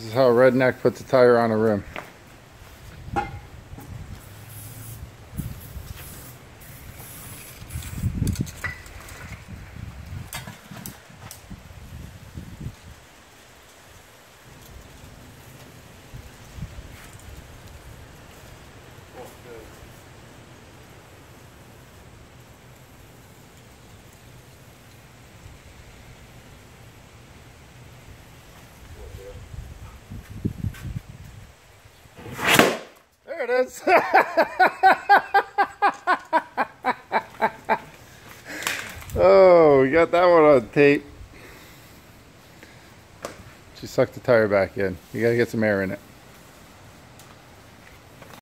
This is how a redneck puts a tire on a rim. Is. oh, we got that one on tape. She sucked the tire back in. You gotta get some air in it.